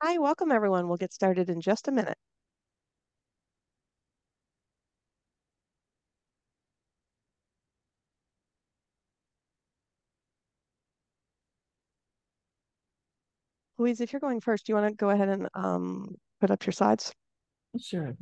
Hi, welcome everyone. We'll get started in just a minute. Louise, if you're going first, do you want to go ahead and um, put up your slides? Sure.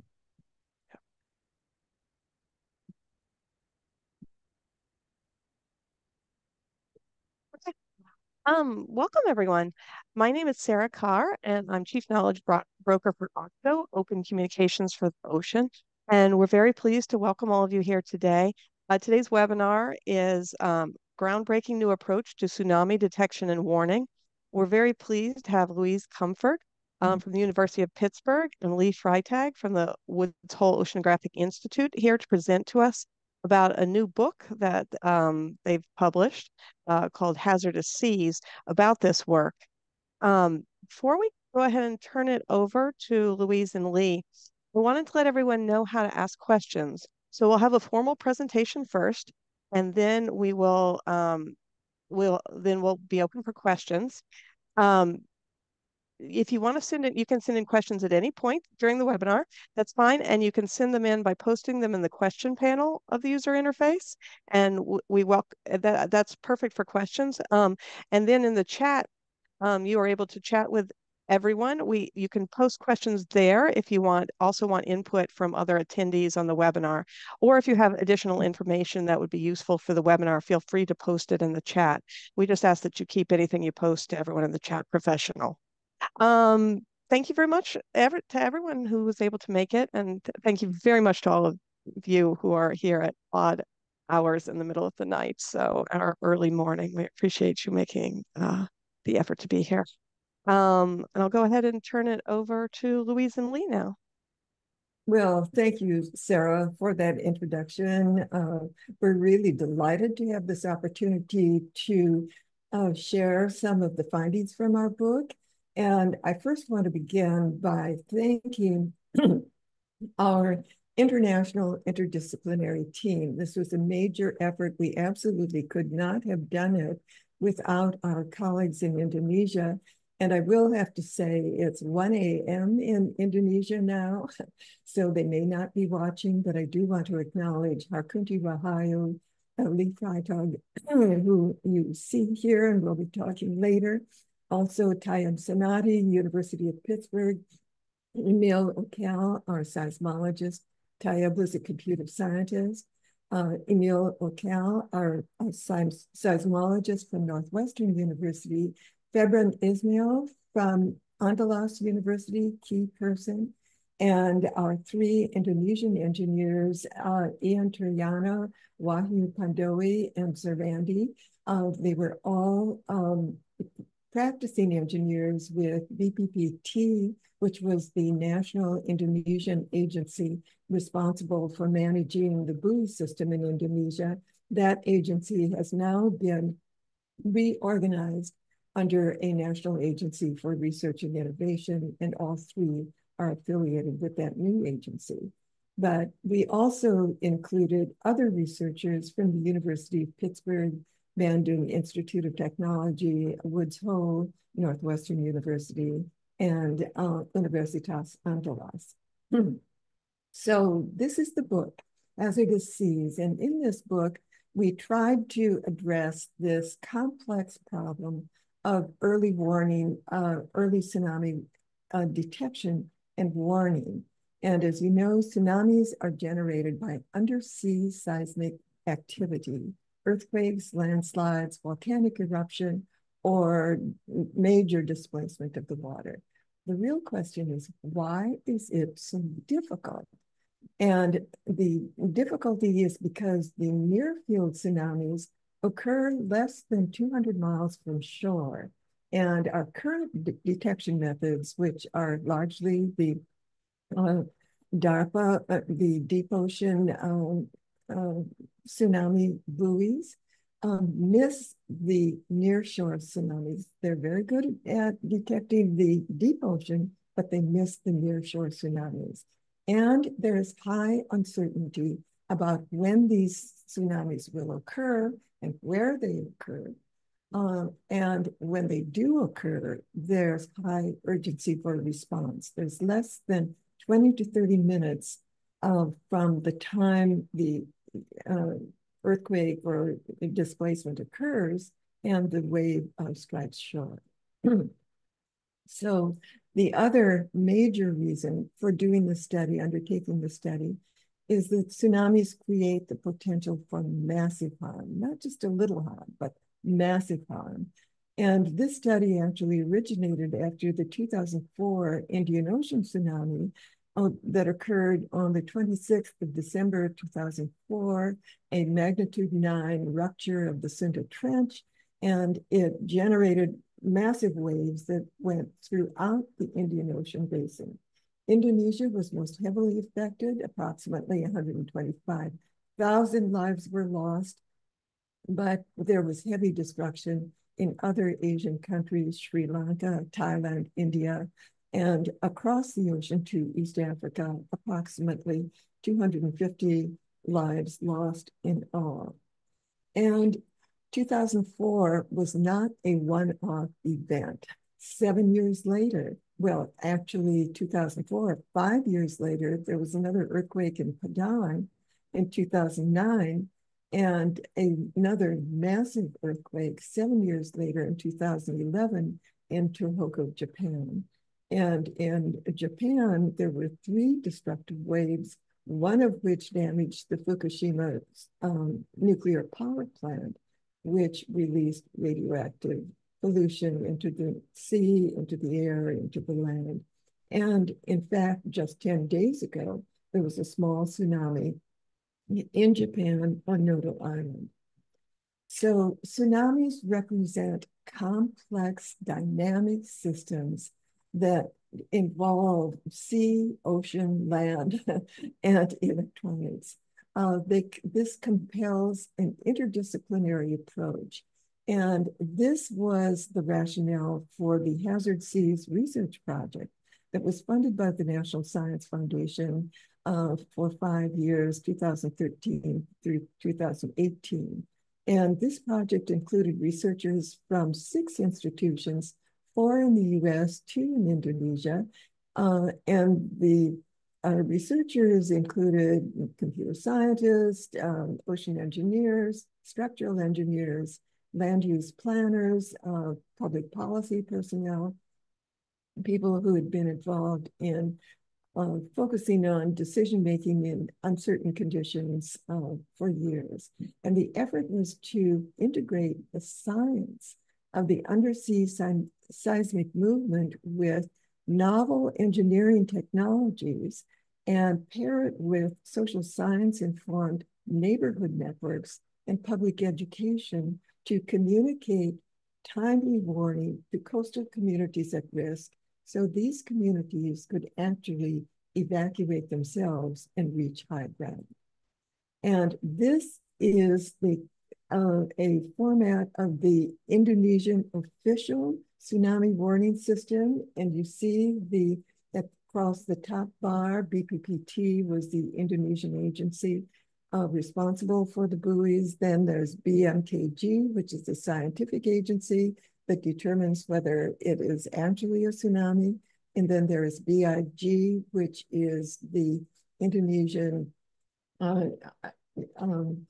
Um, welcome everyone. My name is Sarah Carr, and I'm Chief Knowledge Bro Broker for OCTO, Open Communications for the Ocean. And we're very pleased to welcome all of you here today. Uh, today's webinar is um, Groundbreaking New Approach to Tsunami Detection and Warning. We're very pleased to have Louise Comfort um, from the University of Pittsburgh and Lee Freitag from the Woods Hole Oceanographic Institute here to present to us about a new book that um, they've published uh, called Hazardous Seas about this work. Um, before we go ahead and turn it over to Louise and Lee, I wanted to let everyone know how to ask questions. So we'll have a formal presentation first, and then we will um, we'll then we'll be open for questions. Um, if you want to send it, you can send in questions at any point during the webinar. That's fine. And you can send them in by posting them in the question panel of the user interface. And we welcome that. That's perfect for questions. Um, and then in the chat, um, you are able to chat with everyone. We you can post questions there if you want also want input from other attendees on the webinar, or if you have additional information that would be useful for the webinar, feel free to post it in the chat. We just ask that you keep anything you post to everyone in the chat professional. Um, thank you very much ever, to everyone who was able to make it. And thank you very much to all of you who are here at odd hours in the middle of the night. So our early morning, we appreciate you making uh, the effort to be here. Um, and I'll go ahead and turn it over to Louise and Lee now. Well, thank you, Sarah, for that introduction. Uh, we're really delighted to have this opportunity to uh, share some of the findings from our book and I first want to begin by thanking our international interdisciplinary team. This was a major effort. We absolutely could not have done it without our colleagues in Indonesia. And I will have to say it's 1 a.m. in Indonesia now, so they may not be watching, but I do want to acknowledge Harkunti Rahayu, uh, Lee Freitag, who you see here and we'll be talking later, also Taieb Znati, University of Pittsburgh, Emile Okal, our seismologist. Taieb was a computer scientist. Uh, Emile Okal, our, our seismologist from Northwestern University. Febrin Ismail from Andalas University, key person. And our three Indonesian engineers, uh, Ian Triano, Wahyu Pandoe, and Zervandi, uh, they were all um, practicing engineers with BPPT, which was the National Indonesian Agency responsible for managing the buoy system in Indonesia. That agency has now been reorganized under a national agency for research and innovation, and all three are affiliated with that new agency. But we also included other researchers from the University of Pittsburgh, Bandung Institute of Technology, Woods Hole, Northwestern University, and uh, Universitas Andalas. so this is the book, Hazardous Seas. And in this book, we tried to address this complex problem of early warning, uh, early tsunami uh, detection and warning. And as you know, tsunamis are generated by undersea seismic activity earthquakes, landslides, volcanic eruption, or major displacement of the water. The real question is, why is it so difficult? And the difficulty is because the near field tsunamis occur less than 200 miles from shore. And our current detection methods, which are largely the uh, DARPA, uh, the deep ocean um, uh, tsunami buoys um, miss the nearshore tsunamis. They're very good at detecting the deep ocean, but they miss the nearshore tsunamis. And there is high uncertainty about when these tsunamis will occur and where they occur. Uh, and when they do occur, there's high urgency for response. There's less than 20 to 30 minutes uh, from the time the uh, earthquake or displacement occurs and the wave uh, strikes shore. so the other major reason for doing the study, undertaking the study, is that tsunamis create the potential for massive harm, not just a little harm, but massive harm. And this study actually originated after the 2004 Indian Ocean tsunami uh, that occurred on the 26th of December 2004, a magnitude 9 rupture of the Sunda Trench, and it generated massive waves that went throughout the Indian Ocean basin. Indonesia was most heavily affected. Approximately 125,000 lives were lost, but there was heavy destruction in other Asian countries, Sri Lanka, Thailand, India, and across the ocean to East Africa, approximately 250 lives lost in all. And 2004 was not a one-off event. Seven years later, well, actually 2004, five years later, there was another earthquake in Padang in 2009 and another massive earthquake seven years later in 2011 in Tohoku, Japan. And in Japan, there were three destructive waves, one of which damaged the Fukushima um, nuclear power plant, which released radioactive pollution into the sea, into the air, into the land. And in fact, just 10 days ago, there was a small tsunami in Japan on Noto Island. So tsunamis represent complex dynamic systems that involve sea, ocean, land, and electronics. Uh, they, this compels an interdisciplinary approach. And this was the rationale for the Hazard Seas Research Project that was funded by the National Science Foundation uh, for five years, 2013 through 2018. And this project included researchers from six institutions, four in the US, two in Indonesia. Uh, and the uh, researchers included computer scientists, um, ocean engineers, structural engineers, land use planners, uh, public policy personnel, people who had been involved in uh, focusing on decision making in uncertain conditions uh, for years. And the effort was to integrate the science of the undersea seismic movement with novel engineering technologies and pair it with social science informed neighborhood networks and public education to communicate timely warning to coastal communities at risk so these communities could actually evacuate themselves and reach high ground. And this is the uh, a format of the Indonesian official tsunami warning system. And you see the across the top bar, BPPT was the Indonesian agency uh, responsible for the buoys. Then there's BMKG, which is the scientific agency that determines whether it is actually a tsunami. And then there is BIG, which is the Indonesian uh, um,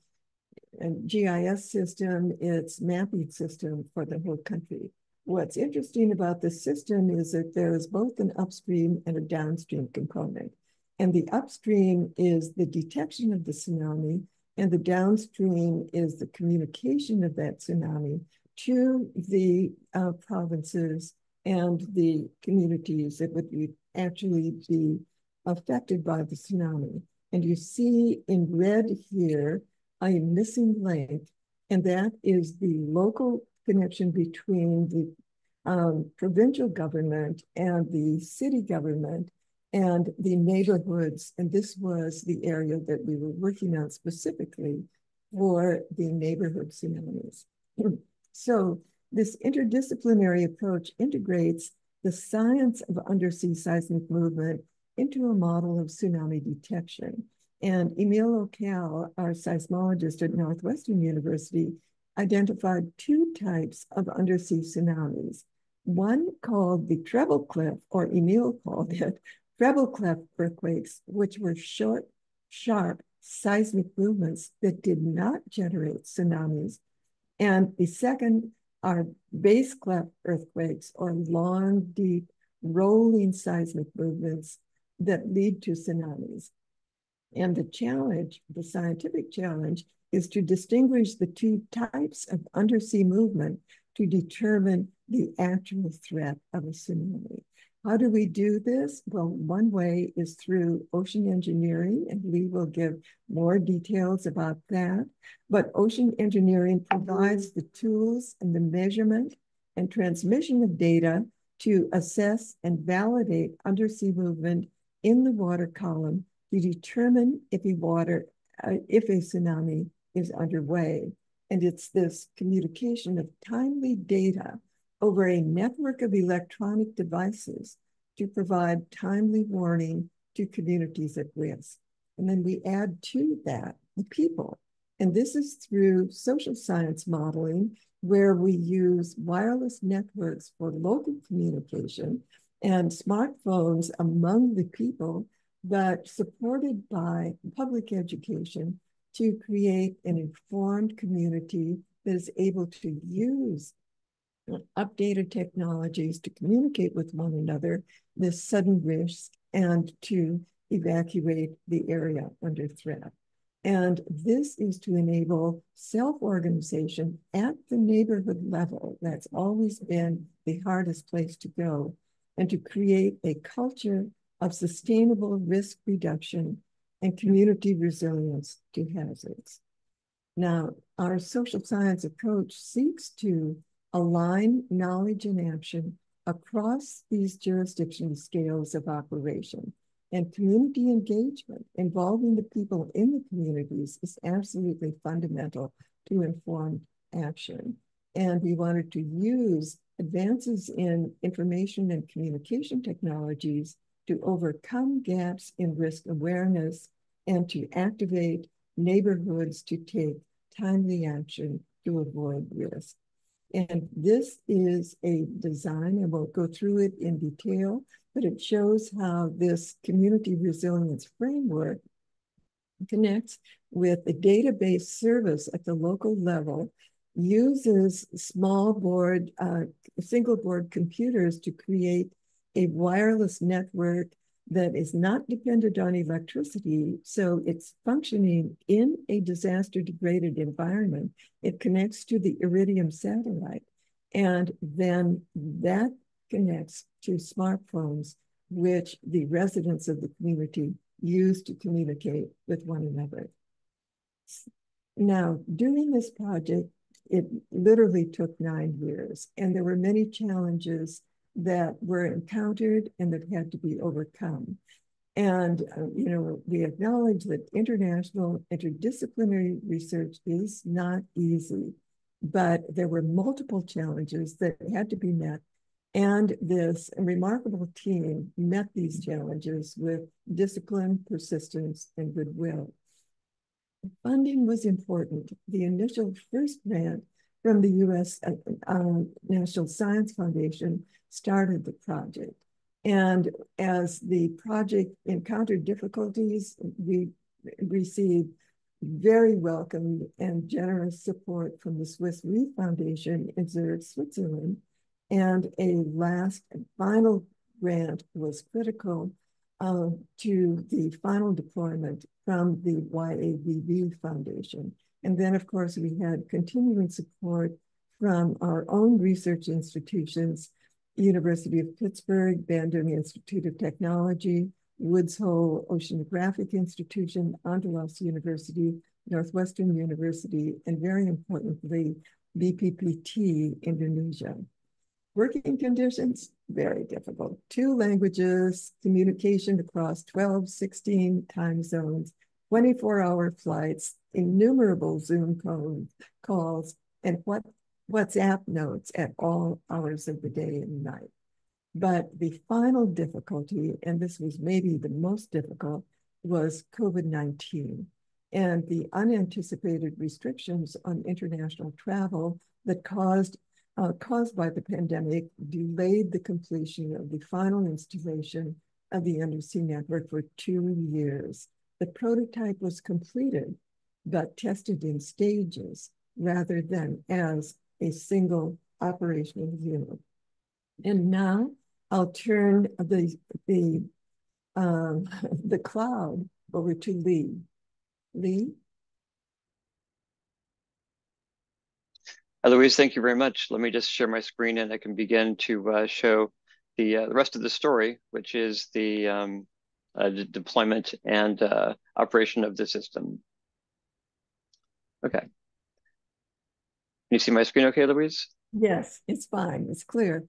GIS system, its mapping system for the whole country. What's interesting about this system is that there is both an upstream and a downstream component. And the upstream is the detection of the tsunami, and the downstream is the communication of that tsunami to the uh, provinces and the communities that would be actually be affected by the tsunami. And you see in red here a missing link, and that is the local connection between the um, provincial government and the city government and the neighborhoods. And this was the area that we were working on specifically for the neighborhood tsunamis. So this interdisciplinary approach integrates the science of undersea seismic movement into a model of tsunami detection. And Emile Okal, our seismologist at Northwestern University, identified two types of undersea tsunamis. One called the treble clef, or Emile called it, treble clef earthquakes, which were short, sharp seismic movements that did not generate tsunamis. And the second are base clef earthquakes, or long, deep, rolling seismic movements that lead to tsunamis. And the challenge, the scientific challenge, is to distinguish the two types of undersea movement to determine the actual threat of a tsunami. How do we do this? Well, one way is through ocean engineering, and we will give more details about that. But ocean engineering provides the tools and the measurement and transmission of data to assess and validate undersea movement in the water column to determine if a water, uh, if a tsunami is underway. And it's this communication of timely data over a network of electronic devices to provide timely warning to communities at risk. And then we add to that the people. And this is through social science modeling, where we use wireless networks for local communication and smartphones among the people, but supported by public education to create an informed community that is able to use updated technologies to communicate with one another this sudden risk and to evacuate the area under threat. And this is to enable self-organization at the neighborhood level. That's always been the hardest place to go and to create a culture of sustainable risk reduction and community resilience to hazards. Now, our social science approach seeks to align knowledge and action across these jurisdiction scales of operation. And community engagement involving the people in the communities is absolutely fundamental to informed action. And we wanted to use advances in information and communication technologies to overcome gaps in risk awareness and to activate neighborhoods to take timely action to avoid risk. And this is a design, I won't go through it in detail, but it shows how this community resilience framework connects with a database service at the local level, uses small board, uh, single board computers to create a wireless network that is not dependent on electricity. So it's functioning in a disaster degraded environment. It connects to the Iridium satellite. And then that connects to smartphones, which the residents of the community use to communicate with one another. Now, doing this project, it literally took nine years, and there were many challenges that were encountered and that had to be overcome. And, uh, you know, we acknowledge that international interdisciplinary research is not easy, but there were multiple challenges that had to be met. And this remarkable team met these challenges with discipline, persistence, and goodwill. Funding was important. The initial first grant from the U.S. Uh, uh, National Science Foundation started the project. And as the project encountered difficulties, we received very welcome and generous support from the Swiss Re Foundation in Zurich, Switzerland. And a last and final grant was critical uh, to the final deployment from the YAVV Foundation. And then, of course, we had continuing support from our own research institutions, University of Pittsburgh, Bandung Institute of Technology, Woods Hole Oceanographic Institution, Andalas University, Northwestern University, and very importantly, BPPT Indonesia. Working conditions, very difficult. Two languages, communication across 12, 16 time zones, 24 hour flights, innumerable Zoom calls, and what WhatsApp notes at all hours of the day and night. But the final difficulty, and this was maybe the most difficult, was COVID 19. and the unanticipated restrictions on international travel that caused uh, caused by the pandemic delayed the completion of the final installation of the undersea network for two years. The prototype was completed, but tested in stages rather than as a single operational unit. And now I'll turn the, the, um, the cloud over to Lee. Lee? Louise, thank you very much. Let me just share my screen and I can begin to uh, show the, uh, the rest of the story, which is the um, uh, deployment and uh, operation of the system. Okay. Can you see my screen okay, Louise? Yes, it's fine. It's clear.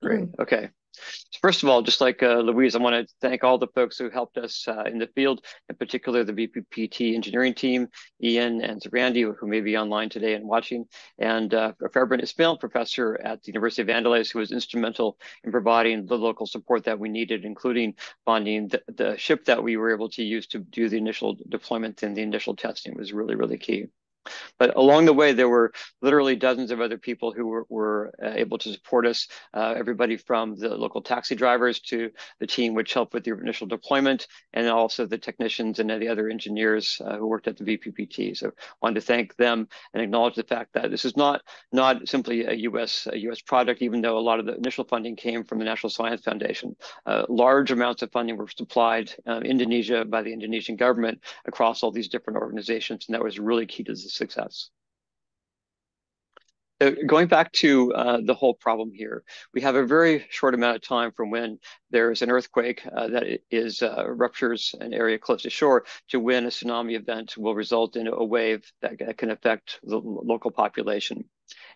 Great. Okay. So first of all, just like uh, Louise, I want to thank all the folks who helped us uh, in the field, in particular the BPPT engineering team, Ian and Randy, who may be online today and watching, and uh, Febrin Ismail, professor at the University of Andalusia, who was instrumental in providing the local support that we needed, including bonding the, the ship that we were able to use to do the initial deployment and the initial testing was really, really key. But along the way, there were literally dozens of other people who were, were uh, able to support us. Uh, everybody from the local taxi drivers to the team which helped with the initial deployment, and also the technicians and the other engineers uh, who worked at the BPPT. So I wanted to thank them and acknowledge the fact that this is not not simply a U.S. A U.S. project, even though a lot of the initial funding came from the National Science Foundation. Uh, large amounts of funding were supplied uh, Indonesia by the Indonesian government across all these different organizations, and that was really key to the success. So going back to uh, the whole problem here, we have a very short amount of time from when there's an earthquake uh, that is uh, ruptures an area close to shore to when a tsunami event will result in a wave that, that can affect the local population.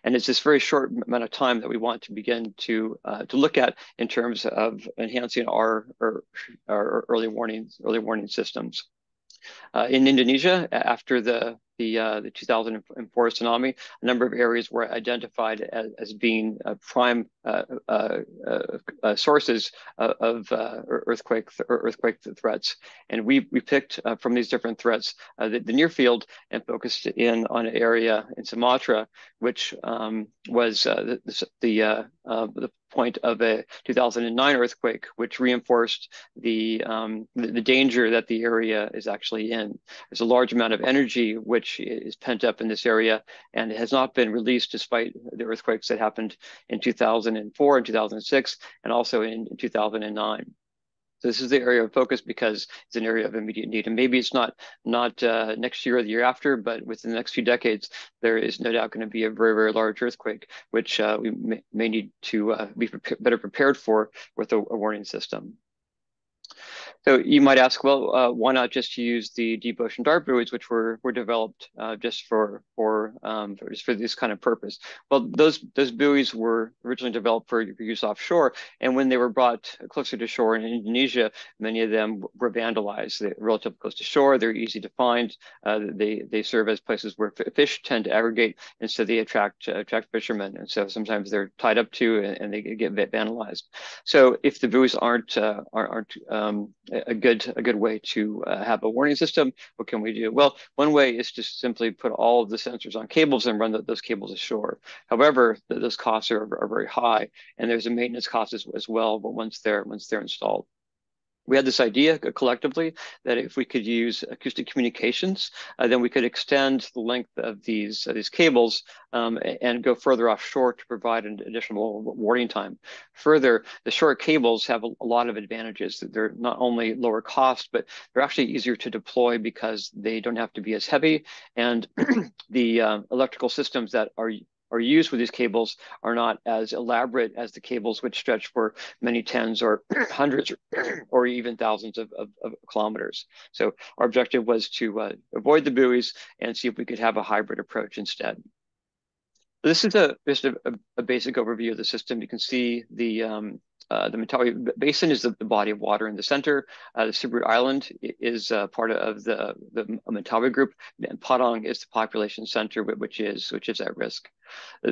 And it's this very short amount of time that we want to begin to uh, to look at in terms of enhancing our, our, our early warnings, early warning systems. Uh, in Indonesia, after the the uh, the 2004 tsunami, a number of areas were identified as, as being uh, prime uh, uh, uh sources of earthquake th earthquake threats, and we we picked from these different threats the, the, near field and focused in on an area in Sumatra, which um, was the the, the point of a 2009 earthquake, which reinforced the, um, the, the danger that the area is actually in. There's a large amount of energy which is pent up in this area and it has not been released despite the earthquakes that happened in 2004 and 2006 and also in, in 2009. So this is the area of focus because it's an area of immediate need. And maybe it's not not uh, next year or the year after, but within the next few decades, there is no doubt going to be a very, very large earthquake, which uh, we may, may, need to uh, be pre better prepared for with a, a warning system. So you might ask, well, uh, why not just use the deep ocean DART buoys, which were were developed uh, just for for, um, for, for this kind of purpose? Well, those those buoys were originally developed for use offshore, and when they were brought closer to shore in Indonesia, many of them were vandalized. They're relatively close to shore. They're easy to find. Uh, they they serve as places where fish tend to aggregate, and so they attract uh, attract fishermen. And so sometimes they're tied up to, and, and they get vandalized. So if the buoys aren't uh, aren't, aren't um, a good a good way to uh, have a warning system. What can we do? Well, one way is to simply put all of the sensors on cables and run the, those cables ashore. However, the, those costs are, are very high, and there's a maintenance cost as, as well. But once they're once they're installed we had this idea collectively that if we could use acoustic communications, uh, then we could extend the length of these uh, these cables um, and go further offshore to provide an additional warning time. Further, the short cables have a, a, lot of advantages. They're not only lower cost, but they're actually easier to deploy because they don't have to be as heavy, and the uh, electrical systems that are are used with these cables are not as elaborate as the cables which stretch for many tens or hundreds or even thousands of, of, of, kilometers. So our objective was to uh, avoid the buoys and see if we could have a hybrid approach instead. This is a just a, a basic overview of the system. You can see the um, uh, the Mentawai Basin is the, the, body of water in the center. Uh, the Siberut Island is uh, part of the the Mentawai group, and Padang is the population center, which is which is at risk.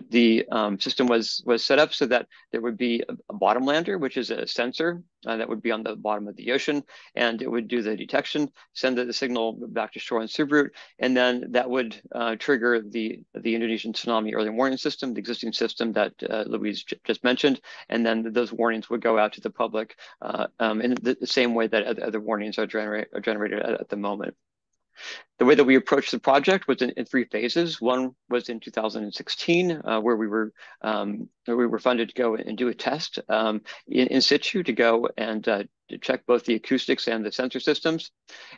The um, system was was set up so that there would be a, a bottom lander, which is a sensor uh, that would be on the bottom of the ocean, and it would do the detection, send the, the signal back to shore in Siberut, and then that would uh, trigger the the Indonesian tsunami early warning system, the existing system that uh, Louise just mentioned, and then those warnings would go out to the public uh, um, in the, the, same way that other warnings are, generate, are generated at, at the moment. The way that we approached the project was in, in three phases. One was in 2016, uh, where we were um, where we were funded to go and do a test um, in, in situ to go and uh, to check both the acoustics and the sensor systems.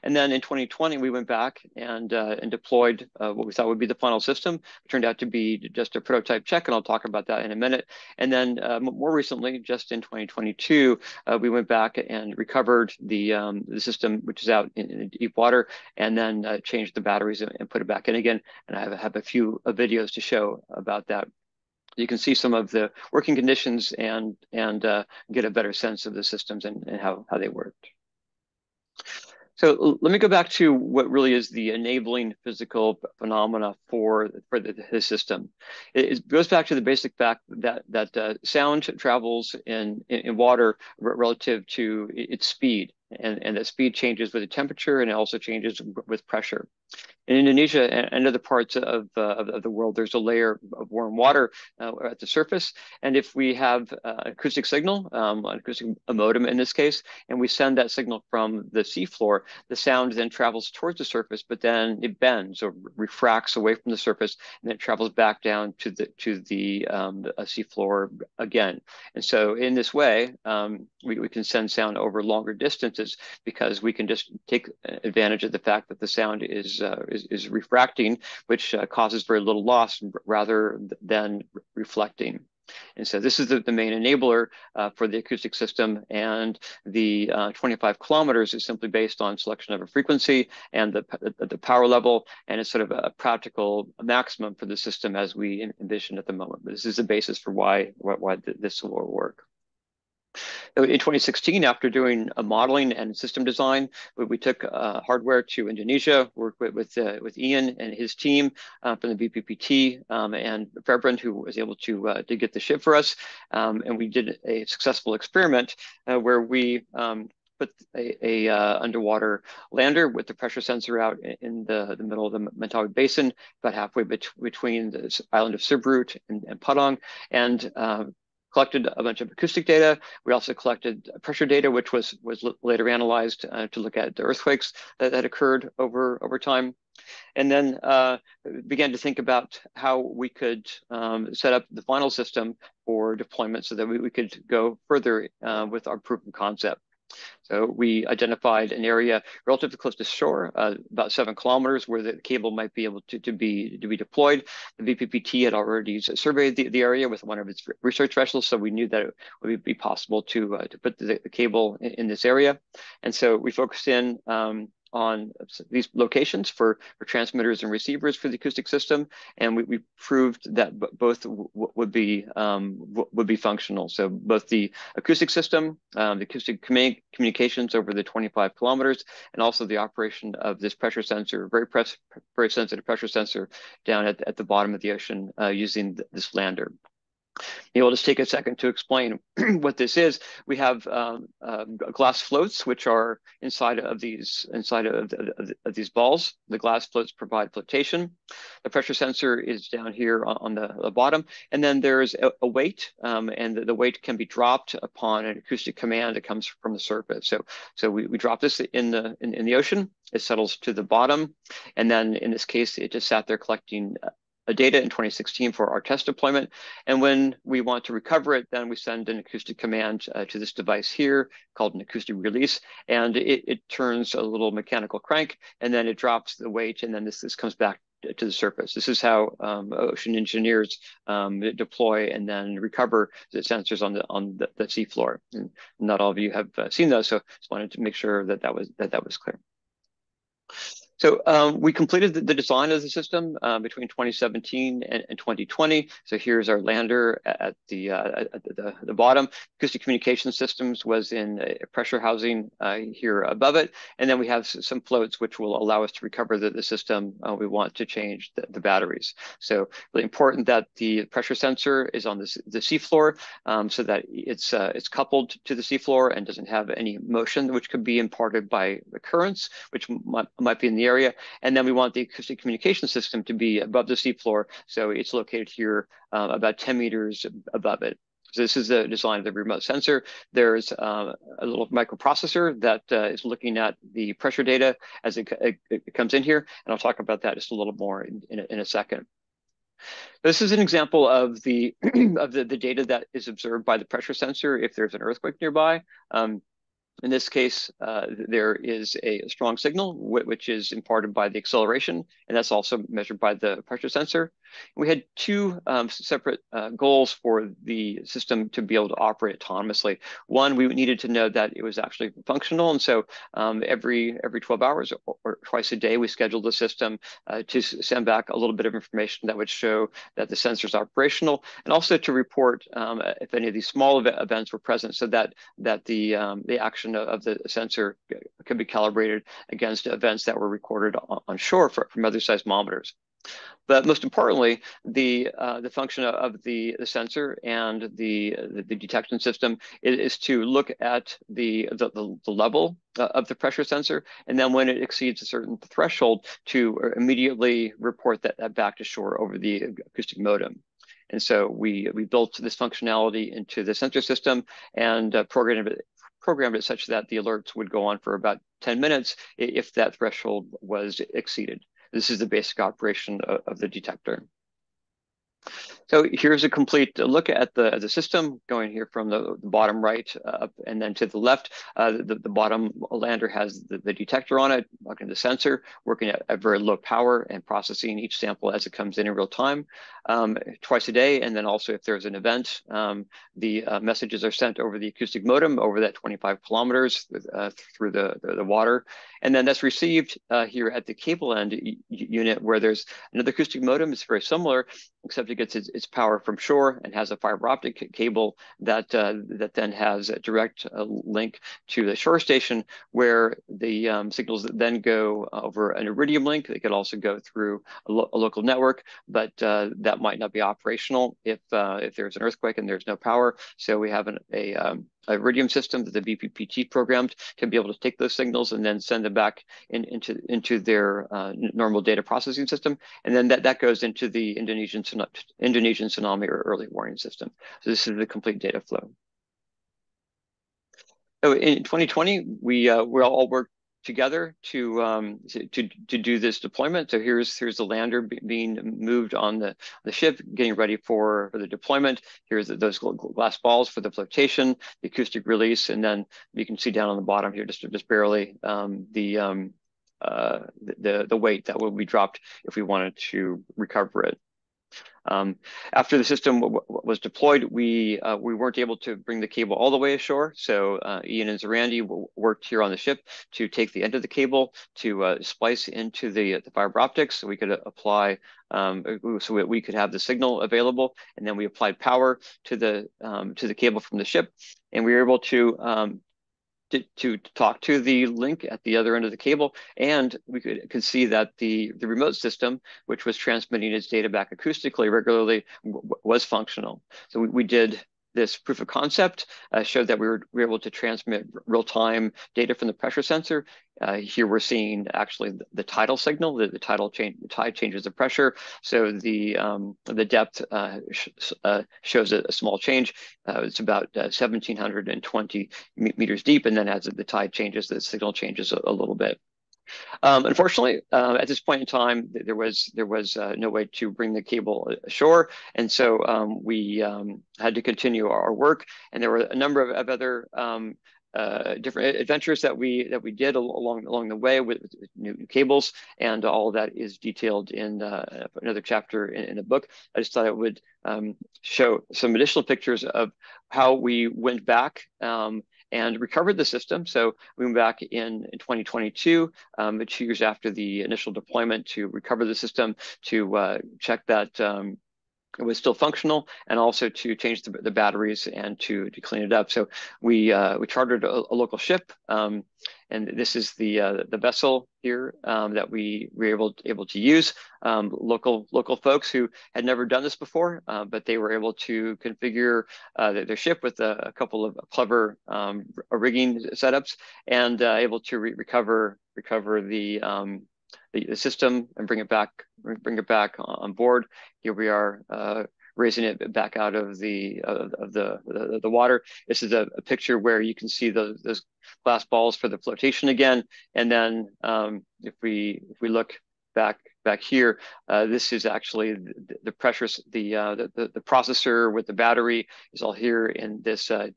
And then in 2020, we went back and uh, and deployed uh, what we thought would be the final system. It turned out to be just a prototype check, and I'll talk about that in a minute. And then uh, more recently, just in 2022, uh, we went back and recovered the um, the system, which is out in, in deep water, and then uh, changed the batteries and, and, put it back in again. And I have, have a few uh, videos to show about that you can see some of the working conditions and and uh, get a better sense of the systems and, and how, how they worked. So let me go back to what really is the enabling physical phenomena for, for the, the system. It, it, goes back to the basic fact that, that uh, sound travels in, in, in water relative to its speed and, and that speed changes with the temperature and it also changes with pressure. In Indonesia and other parts of, uh, of, the world, there's a layer of warm water uh, at the surface. And if we have uh, acoustic signal, um, an acoustic modem in this case, and we send that signal from the seafloor, the sound then travels towards the surface, but then it bends or refracts away from the surface, and then travels back down to the to the um, seafloor again. And so in this way, um, we, we can send sound over longer distances because we can just take advantage of the fact that the sound is uh, is, is, refracting, which uh, causes very little loss rather than reflecting. And so this is the, the main enabler uh, for the acoustic system and the uh, 25 kilometers is simply based on selection of a frequency and the, the, power level. And it's sort of a practical maximum for the system as we envision at the moment. But this is the basis for why, why, why this will work. In 2016, after doing a modeling and system design, we, we took uh, hardware to Indonesia, worked with with, uh, with Ian and his team uh, from the BPPT um, and Febrin, who was able to uh, to get the ship for us, um, and we did a successful experiment uh, where we um, put a, a uh, underwater lander with the pressure sensor out in the, the middle of the Mentawai Basin, about halfway bet between the island of Siberut and, and Padang, and uh, collected a bunch of acoustic data. We also collected pressure data, which was was later analyzed uh, to look at the earthquakes that, that occurred over over time. And then uh, began to think about how we could um, set up the final system for deployment so that we, we could go further uh, with our proof of concept. So we identified an area relatively close to shore, uh, about seven kilometers, where the cable might be able to, to be to be deployed. The BPPT had already surveyed the, the area with one of its research vessels, so we knew that it would be possible to uh, to put the, the cable in, in, this area. And so we focused in um, on these locations for, for transmitters and receivers for the acoustic system, and we, we proved that both would be um, would be functional. So both the acoustic system, um, the acoustic communications over the 25 kilometers, and also the operation of this pressure sensor, very press, very sensitive pressure sensor down at, at the bottom of the ocean uh, using this lander. Maybe I'll just take a second to explain what this is. We have um, uh, glass floats, which are inside of these inside of, of, of, these balls. The glass floats provide flotation. The pressure sensor is down here on, on the, the, bottom, and then there's a, a weight, um, and the, the, weight can be dropped upon an acoustic command that comes from the surface. So, so we, we drop this in the in, in the ocean. It settles to the bottom, and then in this case, it just sat there collecting data in 2016 for our test deployment. And when we want to recover it, then we send an acoustic command uh, to this device here called an acoustic release. And it, it, turns a little mechanical crank and then it drops the weight and then this, this comes back to the surface. This is how um, ocean engineers um, deploy and then recover the sensors on the on the, the seafloor. And not all of you have uh, seen those, so just wanted to make sure that that was that that was clear. So um, we completed the, the, design of the system uh, between 2017 and, and, 2020. So here's our lander at the uh, at the, the, bottom. Acoustic communication systems was in a pressure housing uh, here above it, and then we have some floats which will allow us to recover the, the system. Uh, we want to change the, the, batteries. So really important that the pressure sensor is on the, the seafloor um, so that it's uh, it's coupled to the seafloor and doesn't have any motion, which could be imparted by the currents, which might, might be in the area. And then we want the acoustic communication system to be above the seafloor. So it's located here uh, about 10 meters above it. So this is the design of the remote sensor. There's uh, a little microprocessor that uh, is looking at the pressure data as it, it, it, comes in here. And I'll talk about that just a little more in, in, a, in a second. This is an example of the of the, the data that is observed by the pressure sensor if there's an earthquake nearby. Um, in this case, uh, there is a strong signal, which is imparted by the acceleration, and that's also measured by the pressure sensor. We had two um, separate uh, goals for the system to be able to operate autonomously. One, we needed to know that it was actually functional, and so um, every every 12 hours or, or, twice a day, we scheduled the system uh, to send back a little bit of information that would show that the sensor is operational, and also to report um, if any of these small events were present, so that that the um, the action of the sensor could be calibrated against events that were recorded on, on shore for, from other seismometers. But most importantly, the uh, the function of the, the sensor and the, the, detection system is, is, to look at the, the, the level uh, of the pressure sensor, and then when it exceeds a certain threshold, to immediately report that, that back to shore over the acoustic modem. And so we we built this functionality into the sensor system and uh, programmed it programmed it such that the alerts would go on for about 10 minutes if that threshold was exceeded. This is the basic operation of, of the detector. So here's a complete look at the, the system going here from the, the bottom right up and then to the left. Uh, the, the bottom lander has the, the detector on it, plugged the sensor, working at, at very low power and processing each sample as it comes in in real time um, twice a day. And then also if there's an event, um, the uh, messages are sent over the acoustic modem over that 25 kilometers uh, through the, the, the, water. And then that's received uh, here at the cable end unit where there's another acoustic modem. It's very similar, except it gets its, its power from shore and has a fiber optic cable that uh, that then has a direct uh, link to the shore station where the um, signals then go over an iridium link. They could also go through a, lo a local network, but uh, that might not be operational if uh, if there's an earthquake and there's no power. So we have an, a um, a Iridium system that the BPPT programmed to be able to take those signals and then send them back in, into into their uh, normal data processing system, and then that that goes into the Indonesian Indonesian tsunami or early warning system. So this is the complete data flow. So in 2020, we uh, we all worked together to um, to to do this deployment. So here's here's the lander being moved on the the ship, getting ready for for the deployment. Here's the, those glass balls for the flotation, the acoustic release, and then you can see down on the bottom here, just just barely um, the um, uh, the the weight that will be dropped if we wanted to recover it. Um, after the system was deployed, we uh, we weren't able to bring the cable all the way ashore. So uh, Ian and Zarandi worked here on the ship to take the end of the cable to uh, splice into the, the fiber optics so we could apply um, so we could have the signal available. And then we applied power to the um, to the cable from the ship, and we were able to um, to, to talk to the link at the other end of the cable. And we could, could see that the, the remote system, which was transmitting its data back acoustically regularly, was functional. So we, we did this proof of concept uh, showed that we were, we were able to transmit real-time data from the pressure sensor. Uh, here we're seeing actually the, the tidal signal, the, the tidal change, the tide changes the pressure. So the um, the depth uh, sh uh, shows a, a, small change. Uh, it's about 1,720 uh, meters deep, and then as the tide changes, the signal changes a, a little bit. Um, unfortunately, uh, at this point in time, there was there was uh, no way to bring the cable ashore, and so um, we um, had to continue our work. And there were a number of, of other um, uh, different adventures that we that we did along along the way with, with new, new, cables, and all of that is detailed in uh, another chapter in, in, the book. I just thought it would um, show some additional pictures of how we went back um, and recovered the system. So we went back in, in 2022, um, two years after the initial deployment, to recover the system to uh, check that um, it was still functional and also to change the, the batteries and to, to clean it up. So we uh, we chartered a, a local ship, um, and this is the uh, the vessel here um, that we were able to, able to use. Um, local local folks who had never done this before, uh, but they were able to configure uh, their, their, ship with a, a couple of clever um, rigging setups and uh, able to re recover recover the um, the, the system and bring it back bring it back on board. Here we are uh, raising it back out of the uh, of the, the, the water. This is a, a, picture where you can see those those glass balls for the flotation again. And then um, if we if we look back back here, uh, this is actually the, the pressures the, uh, the, the processor with the battery is all here in this uh,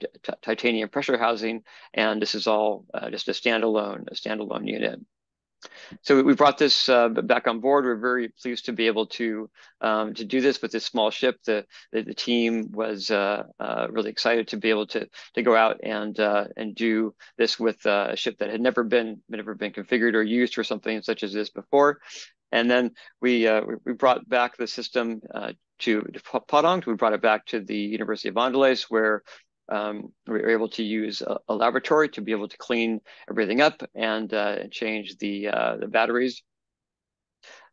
titanium pressure housing, and this is all uh, just a standalone a standalone unit. So we brought this uh, back on board. We're very pleased to be able to um, to do this with this small ship. The the, the team was uh, uh, really excited to be able to to go out and uh, and do this with uh, a ship that had never been never been configured or used for something such as this before. And then we uh, we brought back the system to, to Padang. We brought it back to the University of Andalas, where um, we were able to use a, a, laboratory to be able to clean everything up and uh, change the uh, the batteries.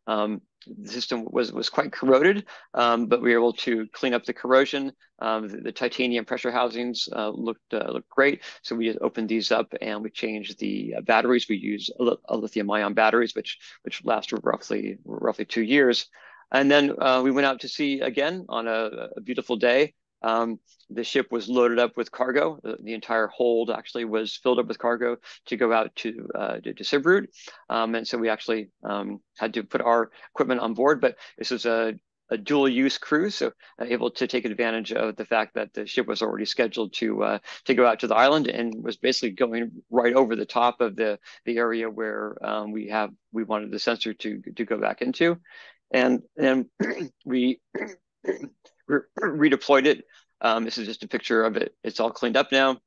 Um, the system was was quite corroded, um, but we were able to clean up the corrosion. Um, the, the, titanium pressure housings uh, looked uh, looked great, so we just opened these up and we changed the uh, batteries. We use a, a lithium-ion batteries, which which last roughly roughly two years. And then uh, we went out to sea again on a, a beautiful day. Um, the ship was loaded up with cargo. The, the, entire hold actually was filled up with cargo to go out to uh, to, Siberut. Um, and so we actually um, had to put our equipment on board. But this was a, a dual use cruise, so uh, able to take advantage of the fact that the ship was already scheduled to uh, to go out to the island and was basically going right over the top of the the area where um, we have we wanted the sensor to to go back into, and and we re redeployed it. Um, this is just a picture of it. It's all cleaned up now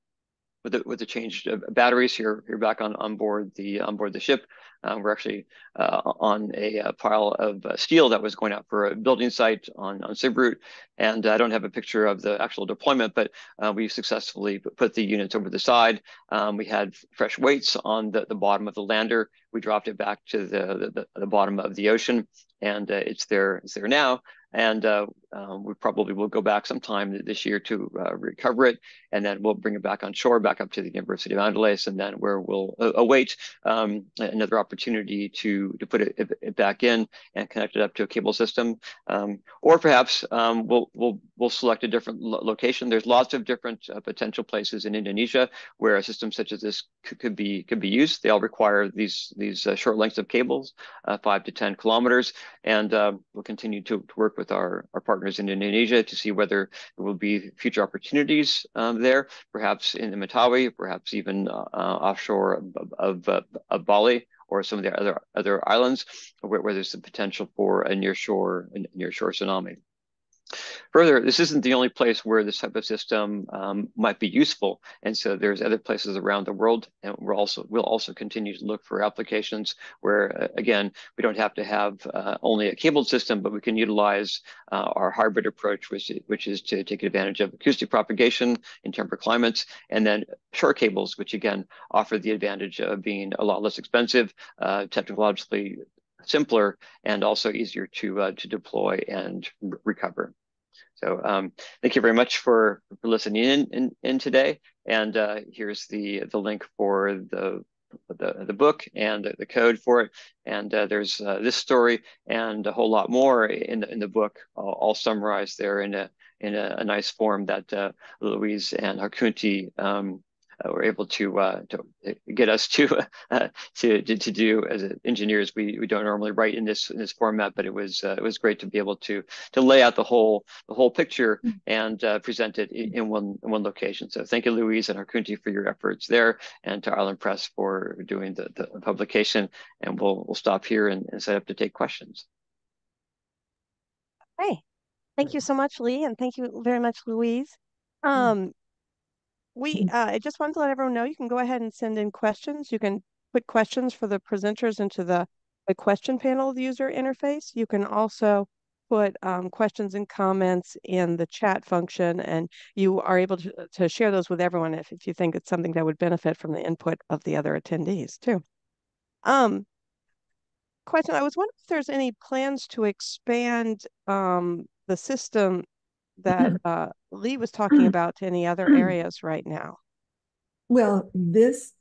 with the with the changed uh, batteries here. You're back on on board the on board the ship. Um, we're actually uh, on a, a, pile of uh, steel that was going out for a building site on on Siberut, and I don't have a picture of the actual deployment, but uh, we successfully put the units over the side. Um, we had fresh weights on the, the bottom of the lander. We dropped it back to the the, the bottom of the ocean, and uh, it's there it's there now and uh, um, we probably will go back sometime this year to uh, recover it, and then we'll bring it back on shore, back up to the University of Andalas, and then where we'll uh, await um, another opportunity to to put it, it, back in and connect it up to a cable system, um, or perhaps um, we'll we'll we'll select a different lo location. There's lots of different uh, potential places in Indonesia where a system such as this could be could be used. They all require these these uh, short lengths of cables, uh, five to ten kilometers, and um, we'll continue to, to work with our, our partners in Indonesia to see whether there will be future opportunities um, there, perhaps in the Mentawai, perhaps even uh, offshore of, of, uh, of, Bali or some of the other other islands where, where there's the potential for a nearshore a nearshore tsunami. Further, this isn't the only place where this type of system um, might be useful, and so there's other places around the world, and we're also we'll also continue to look for applications where, uh, again, we don't have to have uh, only a cabled system, but we can utilize uh, our hybrid approach, which which is to take advantage of acoustic propagation in temperate climates, and then short cables, which again offer the advantage of being a lot less expensive, uh, technologically simpler and also easier to uh, to deploy and recover. So um, thank you very much for, for listening in, in, in today. And uh, here's the the link for the the, the book and the, the code for it. And uh, there's uh, this story and a whole lot more in the, in the book, all, all summarized there in a in a, a nice form that uh, Louise and Harkunti um, were able to uh, to get us to, uh, to to do as engineers. We we don't normally write in this in this format, but it was it was great to be able to to lay out the whole the whole picture mm. and present it in, in, one in one location. So thank you, Louise and Harkunti, for your efforts there, and to Island Press for doing the, the publication. And we'll we'll stop here and, and set up to take questions. Hey, thank you so much, Lee, and thank you very much, Louise. Mm. Um, we uh, I just wanted to let everyone know you can go ahead and send in questions. You can put questions for the presenters into the, the question panel of the user interface. You can also put um, questions and comments in the chat function, and you are able to, to share those with everyone if, if you think it's something that would benefit from the input of the other attendees too. Um, question, I was wondering if there's any plans to expand um, the system that uh, Lee was talking about to any other areas right now? Well, this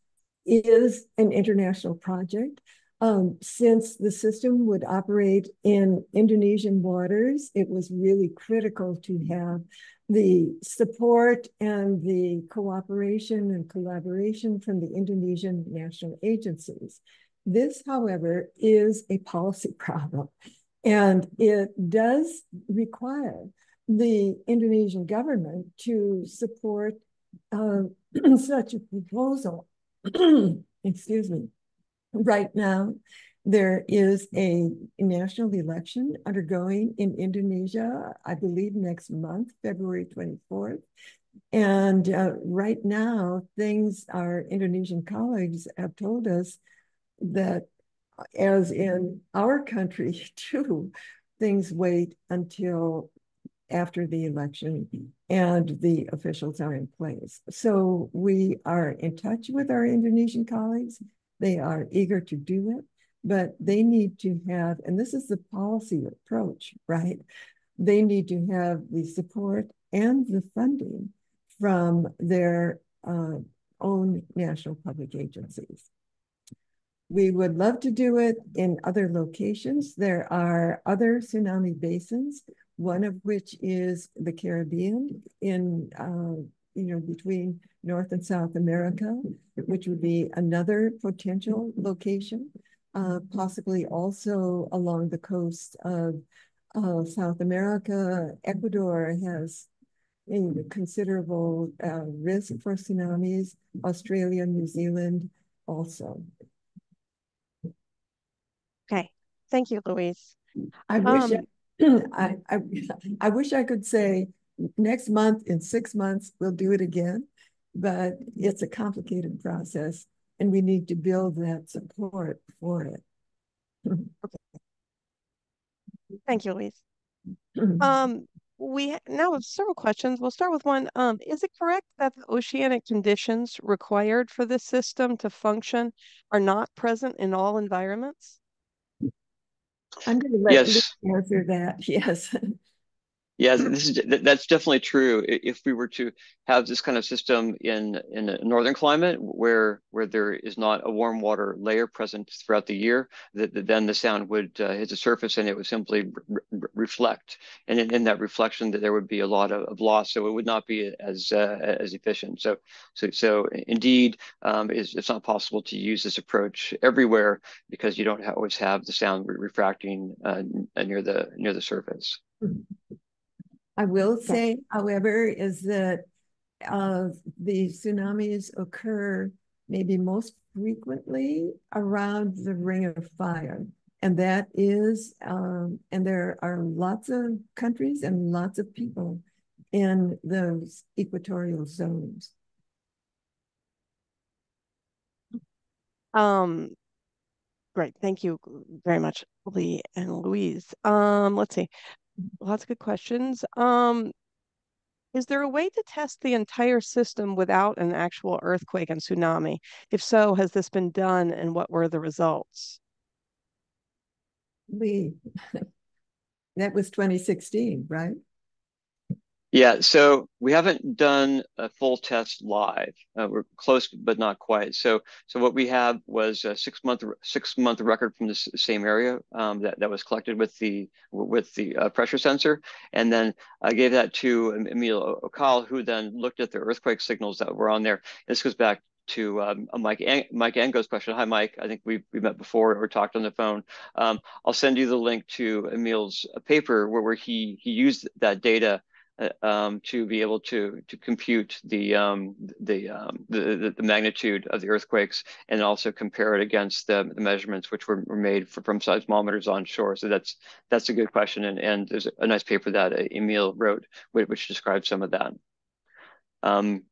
is an international project. Um, since the system would operate in Indonesian waters, it was really critical to have the support and the cooperation and collaboration from the Indonesian national agencies. This, however, is a policy problem, and it does require the Indonesian government to support uh, such a proposal. Excuse me. Right now, there is a national election undergoing in Indonesia, I believe next month, February 24th. And uh, right now, things our Indonesian colleagues have told us that, as in our country too, things wait until after the election and the officials are in place. So we are in touch with our Indonesian colleagues. They are eager to do it, but they need to have, and this is the policy approach, right? They need to have the support and the funding from their uh, own national public agencies. We would love to do it in other locations. There are other tsunami basins one of which is the Caribbean in, uh, you know, between North and South America, which would be another potential location, uh, possibly also along the coast of uh, South America. Ecuador has a considerable uh, risk for tsunamis, Australia, New Zealand also. Okay, thank you, Louise. I wish um, I, I, I wish I could say next month, in six months, we'll do it again, but it's a complicated process and we need to build that support for it. okay. Thank you, Louise. um, we now have several questions. We'll start with one. Um, is it correct that the oceanic conditions required for this system to function are not present in all environments? I'm going to let yes. you answer that. Yes. Yeah, this is that's definitely true. If we were to have this kind of system in in a northern climate where where there is not a warm water layer present throughout the year, that then the sound would uh, hit the surface and it would simply re reflect, and in, in, that reflection, that there would be a lot of, of, loss, so it would not be as uh, as efficient. So so so indeed, um, it's, it's not possible to use this approach everywhere because you don't always have the sound re refracting uh, near the near the surface. I will say, however, is that uh, the tsunamis occur maybe most frequently around the Ring of Fire. And that is, um, and there are lots of countries and lots of people in those equatorial zones. Um, great. Thank you very much, Lee and Louise. Um, let's see lots of good questions. Um, is there a way to test the entire system without an actual earthquake and tsunami? If so, has this been done and what were the results? We, that was 2016, right? Yeah, so we haven't done a full test live. Uh, we're close, but not quite. So, so what we have was a six month six month record from the same area um, that that was collected with the with the uh, pressure sensor, and then I gave that to Emile Okal, who then looked at the earthquake signals that were on there. This goes back to um, Mike An Mike Ango's question. Hi, Mike. I think we we met before or talked on the phone. Um, I'll send you the link to Emile's paper where, where he he used that data um, to be able to to compute the um, the, um, the, the magnitude of the earthquakes and also compare it against the, the measurements which were, were made for, from seismometers on shore. So that's that's a good question, and and there's a nice paper that uh, Emile wrote which, which describes some of that. Um,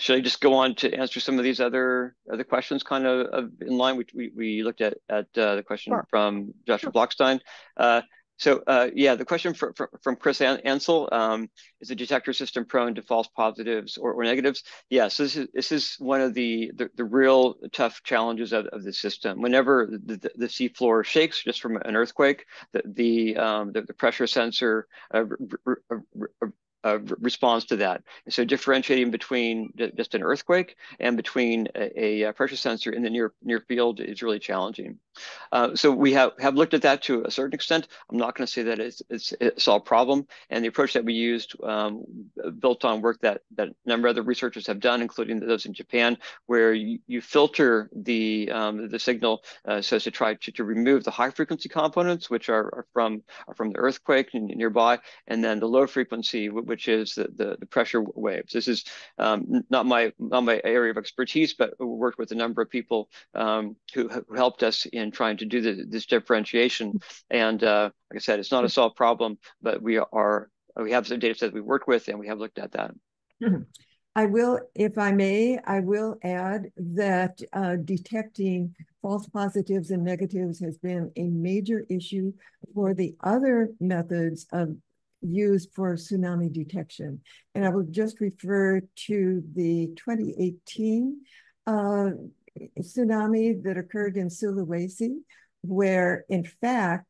should I just go on to answer some of these other other questions, kind of, of in line? We, we, we looked at at uh, the question sure. from Joshua sure. Blockstein. Uh, so uh, yeah, the question for, for, from Chris Ansel um, is the detector system prone to false positives or, or negatives? Yes, yeah, so this is this is one of the the, the real tough challenges of, of the system. Whenever the, the, the seafloor shakes just from an earthquake, the the um, the, the, pressure sensor uh, uh, responds to that. And so differentiating between just an earthquake and between a, a, pressure sensor in the near near field is really challenging. Uh, so we have, have looked at that to a certain extent. I'm not going to say that it's, it's, it's all problem. And the approach that we used um, built on work that, that a number of other researchers have done, including those in Japan, where you, you filter the, um, the signal uh, so as to try to, to remove the high frequency components, which are, are from, are from the earthquake nearby, and then the low frequency, which is the, the, the pressure waves. This is um, not my not my area of expertise, but worked with a number of people um, who, who, helped us in trying to do the, this differentiation. And uh, like I said, it's not a solved problem, but we are we have some data sets we worked with, and we have looked at that. I will, if I may, I will add that uh, detecting false positives and negatives has been a major issue for the other methods of used for tsunami detection. And I will just refer to the 2018 uh, tsunami that occurred in Sulawesi, where in fact,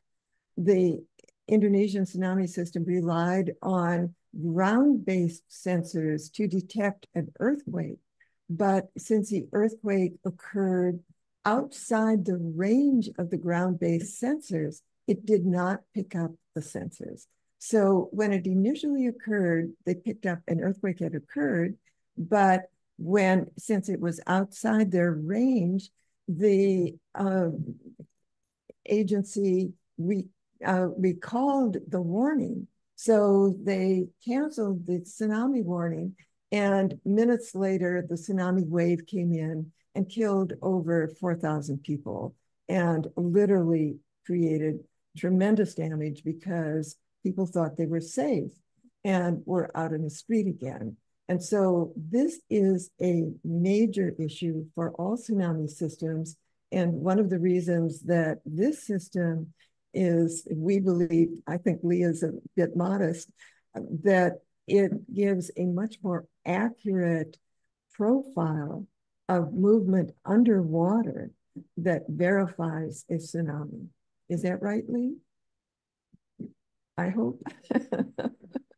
the Indonesian tsunami system relied on ground-based sensors to detect an earthquake. But since the earthquake occurred outside the range of the ground-based sensors, it did not pick up the sensors. So when it initially occurred, they picked up an earthquake had occurred, but when, since it was outside their range, the uh, agency re, uh, recalled the warning. So they canceled the tsunami warning. And minutes later, the tsunami wave came in and killed over 4,000 people and literally created tremendous damage because people thought they were safe and were out in the street again. And so this is a major issue for all tsunami systems. And one of the reasons that this system is, we believe, I think Lee is a bit modest, that it gives a much more accurate profile of movement underwater that verifies a tsunami. Is that right, Lee? I hope.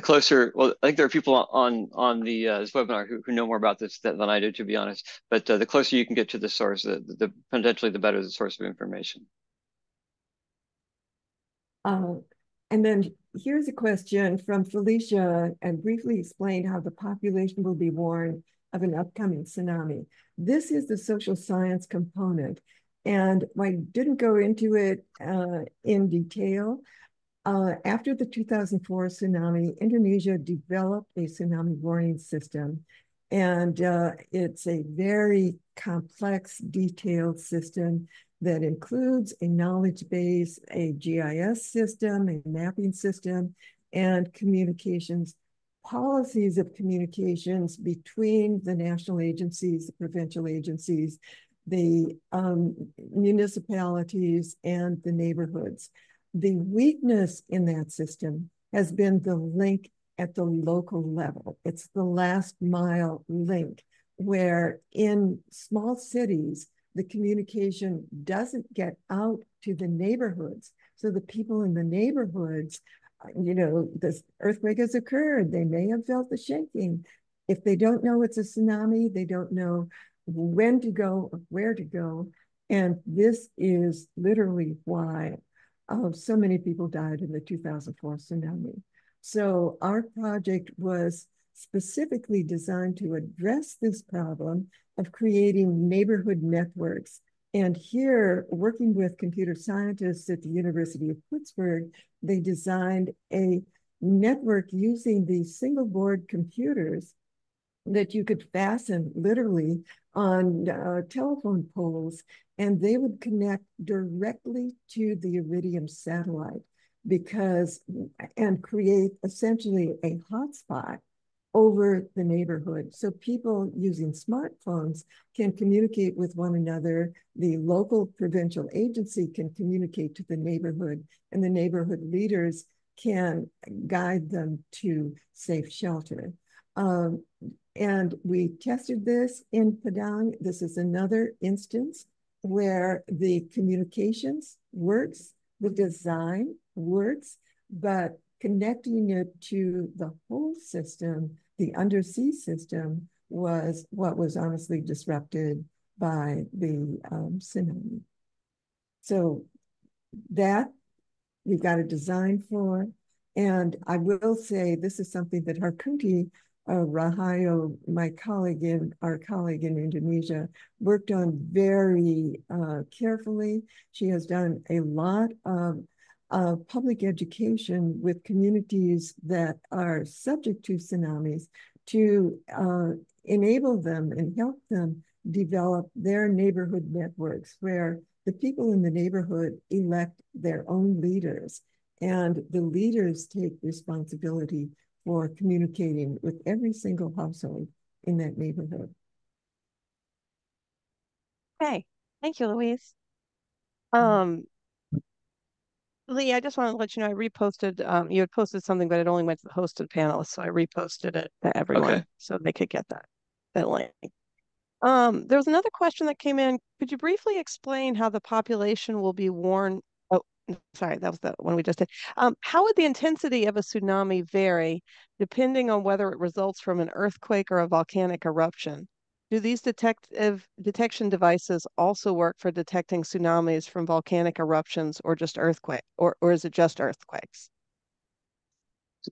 the closer, well, I think there are people on on the uh, this webinar who, who know more about this than, than I do, to be honest. But uh, the closer you can get to the source, the, the potentially the better the source of information. Uh, and then here's a question from Felicia, and briefly explain how the population will be warned of an upcoming tsunami. This is the social science component. And I didn't go into it uh, in detail, uh, after the 2004 tsunami, Indonesia developed a tsunami warning system. And uh, it's a very complex, detailed system that includes a knowledge base, a GIS system, a mapping system, and communications, policies of communications between the national agencies, the provincial agencies, the um, municipalities, and the neighborhoods. The weakness in that system has been the link at the local level. It's the last mile link where in small cities, the communication doesn't get out to the neighborhoods. So the people in the neighborhoods, uh, you know, this earthquake has occurred. They may have felt the shaking. If they don't know it's a tsunami, they don't know when to go or where to go. And this is literally why oh, so many people died in the 2004 tsunami. So our project was specifically designed to address this problem of creating neighborhood networks. And here, working with computer scientists at the University of Pittsburgh, they designed a network using these single board computers that you could fasten literally on uh, telephone poles and they would connect directly to the Iridium satellite because and create essentially a hotspot over the neighborhood. So people using smartphones can communicate with one another. The local provincial agency can communicate to the neighborhood, and the neighborhood leaders can guide them to safe shelter. Um, and we tested this in Padang. This is another instance where the communications works, the design works, but connecting it to the whole system, the undersea system, was what was honestly disrupted by the um, tsunami. So that we've got a design for. And I will say this is something that Harkunti uh, Rahayu, my colleague in our colleague in Indonesia, worked on very uh, carefully. She has done a lot of uh, public education with communities that are subject to tsunamis to uh, enable them and help them develop their neighborhood networks where the people in the neighborhood elect their own leaders and the leaders take responsibility for communicating with every single household in that neighborhood. Okay, thank you, Louise. Mm-hmm. Um, Lee, I just wanted to let you know I reposted. Um, you had posted something, but it only went to the hosted panelists, so I reposted it to everyone okay. so they could get that that link. Um, there was another question that came in. Could you briefly explain how the population will be warned sorry, that was the one we just did. Um, how would the intensity of a tsunami vary depending on whether it results from an earthquake or a volcanic eruption? Do these detective detection devices also work for detecting tsunamis from volcanic eruptions or just earthquake, or, or is it just earthquakes?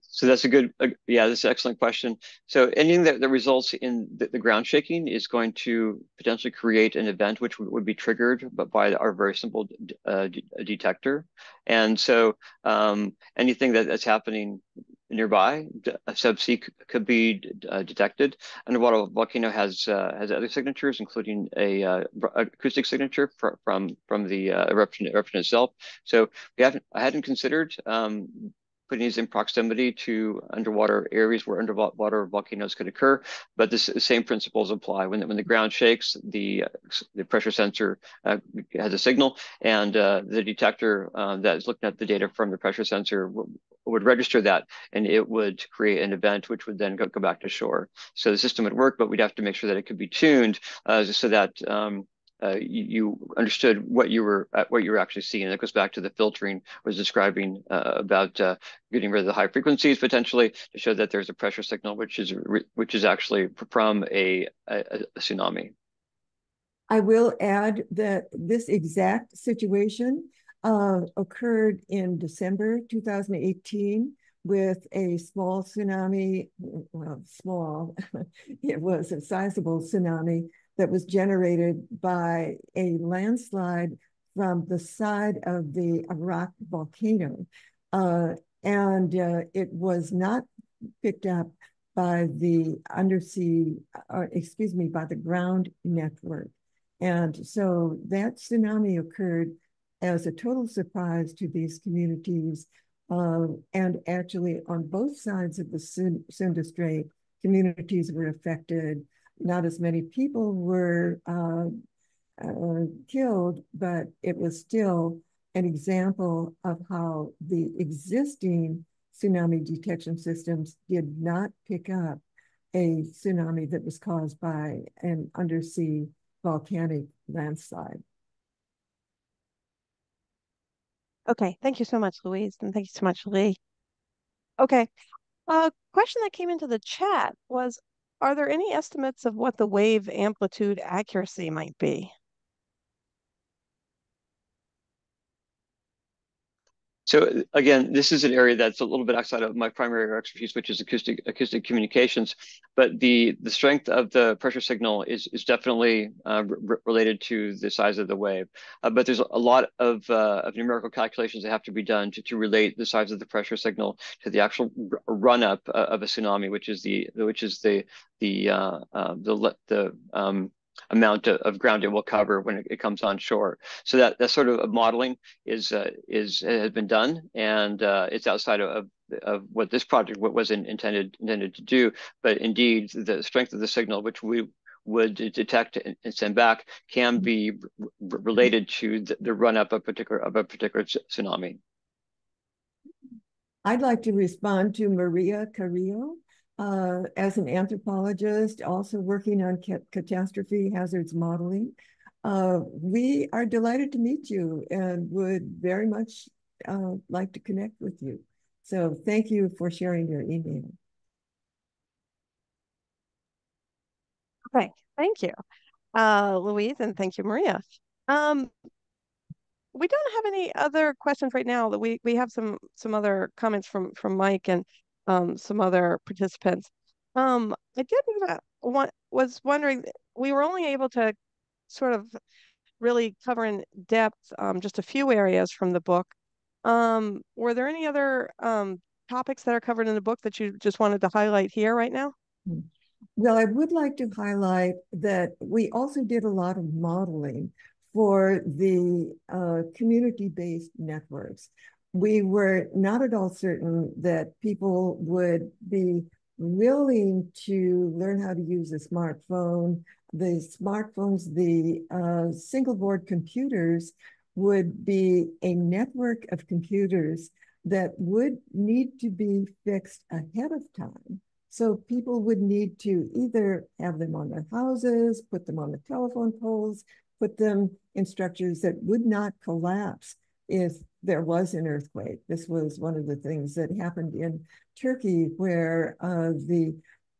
So that's a good, uh, yeah, that's an excellent question. So anything that, that results in the, the, ground shaking is going to potentially create an event which would, be triggered but by our very simple uh, detector. And so um, anything that, that's happening nearby, a subsea could be uh, detected. Underwater volcano has uh, has other signatures, including a uh, acoustic signature fr from from the uh, eruption eruption itself. So we haven't I hadn't considered um, putting these in proximity to underwater areas where underwater volcanoes could occur. But the same principles apply. When when the ground shakes, the the pressure sensor uh, has a signal, and uh, the detector uh, that is looking at the data from the pressure sensor would register that, and it would create an event which would then go, go back to shore. So the system would work, but we'd have to make sure that it could be tuned uh, so that um, uh, you, you, understood what you were uh, what you were actually seeing. That goes back to the filtering was describing uh, about uh, getting rid of the high frequencies potentially to show that there's a pressure signal which is which is actually from a, a, a tsunami. I will add that this exact situation uh, occurred in December 2018 with a small tsunami, well, small, it was a sizable tsunami that was generated by a landslide from the side of the Arak volcano. Uh, and uh, it was not picked up by the undersea, or excuse me, by the ground network. And so that tsunami occurred as a total surprise to these communities. Uh, and actually on both sides of the Sunda Strait, communities were affected not as many people were uh, uh, killed, but it was still an example of how the existing tsunami detection systems did not pick up a tsunami that was caused by an undersea volcanic landslide. Okay, thank you so much, Louise, and thank you so much, Lee. Okay, a question that came into the chat was, are there any estimates of what the wave amplitude accuracy might be? So again, this is an area that's a little bit outside of my primary expertise, which is acoustic acoustic communications. But the the strength of the pressure signal is is definitely uh, related to the size of the wave. Uh, but there's a lot of uh, of numerical calculations that have to be done to, to relate the size of the pressure signal to the actual run up uh, of a tsunami, which is the which is the the uh, uh, the the um, amount of, ground it will cover when it, comes on shore. So that that sort of modeling is uh, is has been done, and uh, it's outside of of what this project what was intended intended to do, but indeed the strength of the signal, which we would detect and send back, can be related to the, the run up of particular of a particular tsunami. I'd like to respond to Maria Carrillo. Uh, as an anthropologist, also working on ca catastrophe hazards modeling. Uh, we are delighted to meet you and would very much uh, like to connect with you. So thank you for sharing your email. Okay, thank you, uh, Louise, and thank you, Maria. Um, we don't have any other questions right now. That we we have some some other comments from from Mike and um, some other participants. Um, I did want was wondering. We were only able to sort of really cover in depth um, just a few areas from the book. Um, were there any other um, topics that are covered in the book that you just wanted to highlight here right now? Hmm. Well, I would like to highlight that we also did a lot of modeling for the uh, community-based networks. We were not at all certain that people would be willing to learn how to use a smartphone. The smartphones, the uh, single board computers would be a network of computers that would need to be fixed ahead of time. So people would need to either have them on their houses, put them on the telephone poles, put them in structures that would not collapse if there was an earthquake. This was one of the things that happened in Turkey where uh, the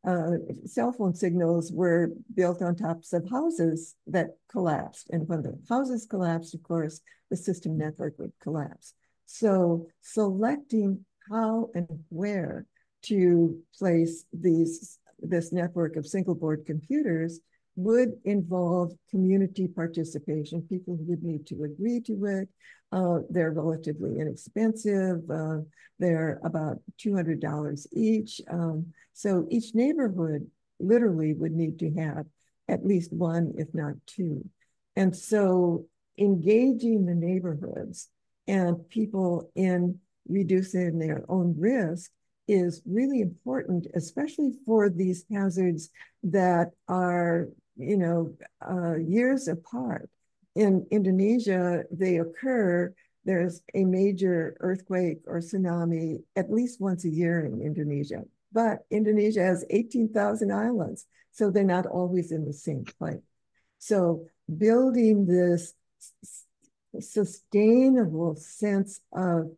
uh, cell phone signals were built on tops of houses that collapsed. And when the houses collapsed, of course, the system network would collapse. So selecting how and where to place these this network of single board computers would involve community participation. People would need to agree to it. Uh, they're relatively inexpensive. Uh, they're about $200 each. Um, so each neighborhood literally would need to have at least one, if not two. And so engaging the neighborhoods and people in reducing their own risk is really important, especially for these hazards that are you know, uh, years apart. In Indonesia, they occur, there's a major earthquake or tsunami at least once a year in Indonesia. But Indonesia has 18,000 islands, so they're not always in the same place. So building this sustainable sense of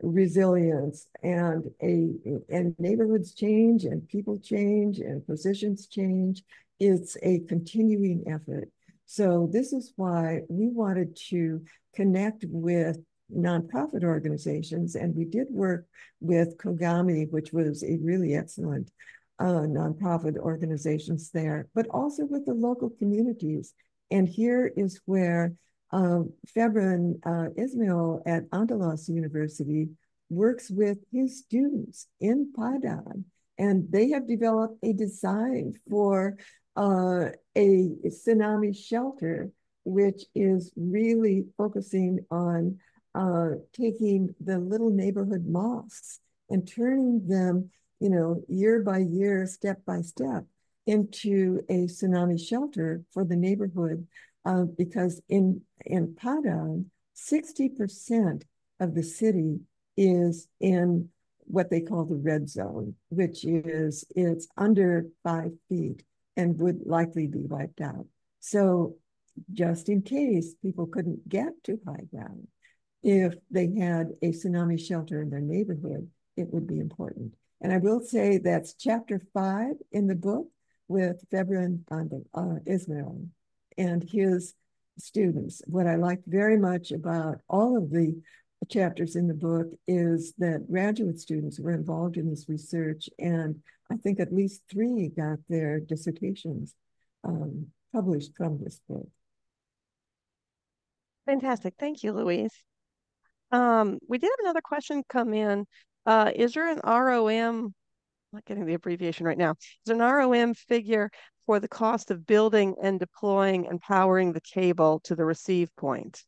resilience and a and neighborhoods change and people change and positions change it's a continuing effort. So this is why we wanted to connect with nonprofit organizations, and we did work with Kogami, which was a really excellent uh, nonprofit organizations there, but also with the local communities. And here is where uh, uh, Ismail at Andalas University works with his students in Padang, and they have developed a design for uh, a tsunami shelter, which is really focusing on uh, taking the little neighborhood mosques and turning them, you know, year by year, step by step, into a tsunami shelter for the neighborhood. Uh, because in in Padang, 60% of the city is in what they call the red zone, which is it's under five feet and would likely be wiped out. So just in case people couldn't get to high ground, if they had a tsunami shelter in their neighborhood, it would be important. And I will say that's chapter five in the book with Febrin uh, Ismail and his students. What I liked very much about all of the chapters in the book is that graduate students were involved in this research and I think at least three got their dissertations um, published from this book. Fantastic. Thank you, Louise. Um, we did have another question come in. Uh, is there an ROM, I'm not getting the abbreviation right now, is an ROM figure for the cost of building and deploying and powering the cable to the receive point?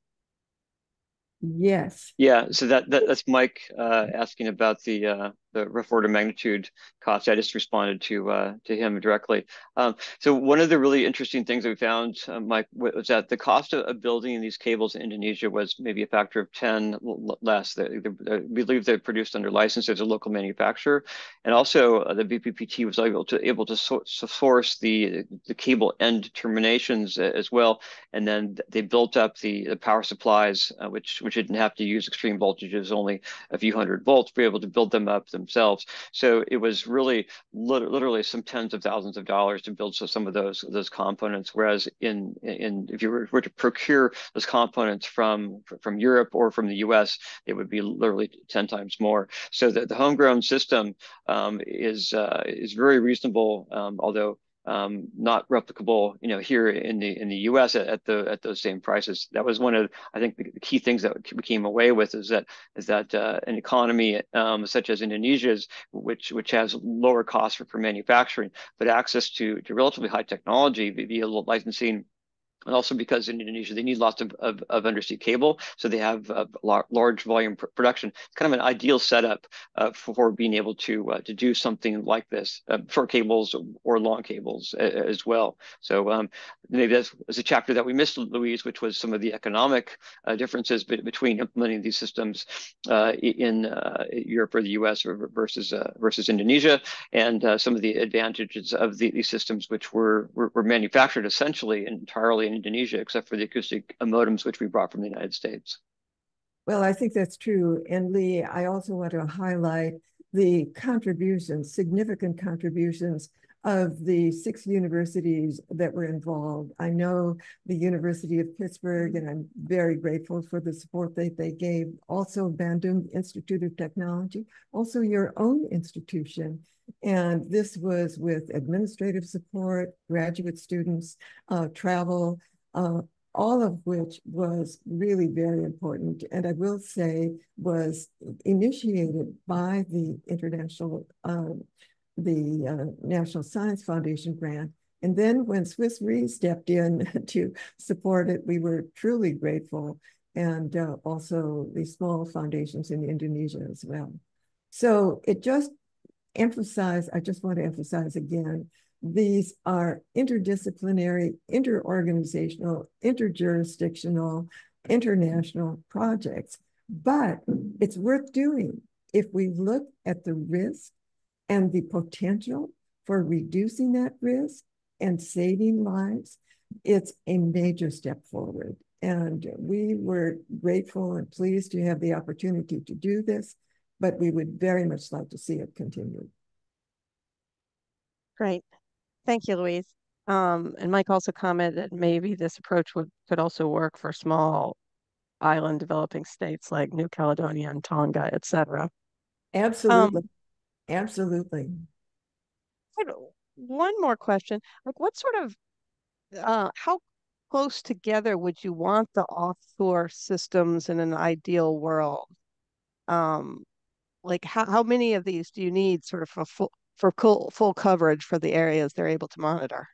Yes. Yeah, so that, that that's Mike uh, asking about the uh, the rough order magnitude cost. I just responded to uh, to him directly. Um, so one of the really interesting things that we found, uh, Mike, was that the cost of, of, building these cables in Indonesia was maybe a factor of 10 less. They, they, they believe they're produced under license as a local manufacturer. And also uh, the BPPT was able to able to, so source the, the cable end terminations as well. And then they built up the, the power supplies, uh, which, which didn't have to use extreme voltages, only a few hundred volts, be able to build them up themselves. So it was really literally some tens of thousands of dollars to build some of those those components. Whereas in in if you were, to procure those components from from Europe or from the U.S., it would be literally ten times more. So the, the homegrown system um, is uh, is very reasonable, um, although um, not replicable, you know, here in the in the U.S. At, at, the at those same prices. That was one of I think the, key things that we came away with is that is that uh, an economy um, such as Indonesia's, which which has lower costs for, for manufacturing, but access to to relatively high technology via licensing and also because in Indonesia they need lots of, of, of undersea cable, so they have a large volume pr production. It's kind of an ideal setup uh, for, being able to uh, to do something like this, uh, short cables or long cables as well. So um, maybe that's, that's, a chapter that we missed, Louise, which was some of the economic uh, differences be between implementing these systems uh, in uh, Europe or the U.S. versus versus Indonesia, and some of the advantages of the, these systems, which were, were, were manufactured essentially entirely in Indonesia, except for the acoustic modems, which we brought from the United States. Well, I think that's true. And Lee, I also want to highlight the contributions, significant contributions of the six universities that were involved. I know the University of Pittsburgh, and I'm very grateful for the support that they gave. Also, Bandung Institute of Technology, also your own institution. And this was with administrative support, graduate students, uh, travel, uh, all of which was really very important. And I will say was initiated by the International, uh, the uh, National Science Foundation grant. And then when Swiss Re stepped in to support it, we were truly grateful. And uh, also the small foundations in Indonesia as well. So it just emphasize, I just want to emphasize again, these are interdisciplinary, interorganizational, interjurisdictional, international projects. But it's worth doing if we look at the risk and the potential for reducing that risk and saving lives. It's a major step forward. And we were grateful and pleased to have the opportunity to do this but we would very much like to see it continue. Great. Thank you, Louise. Um, and Mike also commented that maybe this approach would could also work for small island developing states like New Caledonia and Tonga, et cetera. Absolutely. Um, Absolutely. One more question. Like what sort of uh, how close together would you want the offshore systems in an ideal world? Um, like how, how many of these do you need sort of for full for full, full coverage for the areas they're able to monitor?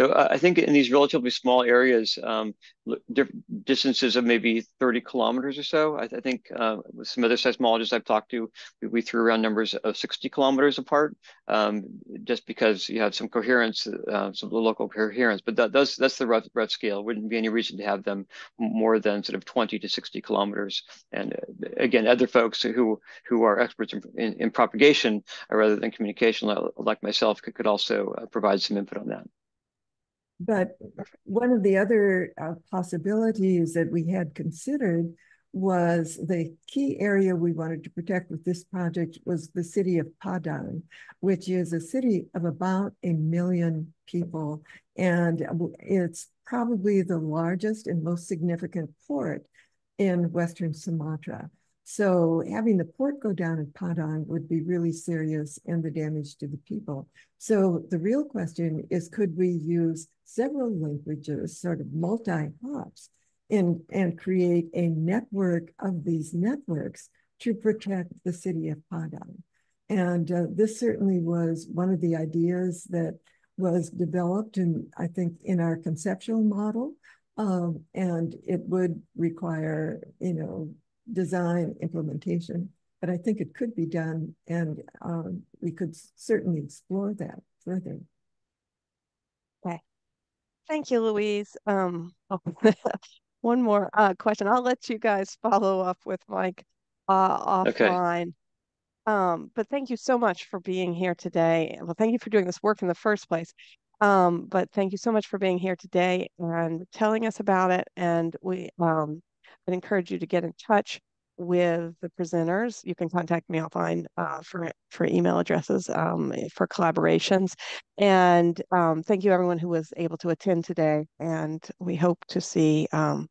So uh, I think in these relatively small areas, um, distances of maybe 30 kilometers or so. I, I think uh, with some other seismologists I've talked to, we, we, threw around numbers of 60 kilometers apart, um, just because you have some coherence, uh, some local coherence. But that, that's that's the rough, rough scale. Wouldn't be any reason to have them more than sort of 20 to 60 kilometers. And uh, again, other folks who who are experts in, in, in propagation rather than communication, like myself, could, could also uh, provide some input on that. But one of the other uh, possibilities that we had considered was the key area we wanted to protect with this project was the city of Padang, which is a city of about a million people. And it's probably the largest and most significant port in Western Sumatra. So having the port go down in Padang would be really serious and the damage to the people. So the real question is, could we use several languages, sort of multi-hops, and, and create a network of these networks to protect the city of Padang? And uh, this certainly was one of the ideas that was developed and I think, in our conceptual model. Um, and it would require, you know, design, implementation, but I think it could be done and um, we could certainly explore that further. Okay. Thank you, Louise. Um, one more uh, question. I'll let you guys follow up with Mike uh, Okay. offline. Um, but thank you so much for being here today. Well, thank you for doing this work in the first place. Um, but thank you so much for being here today and telling us about it. And we um, would encourage you to get in touch with the presenters. You can contact me offline uh, for for email addresses um, for collaborations. And um, thank you everyone who was able to attend today. And we hope to see um,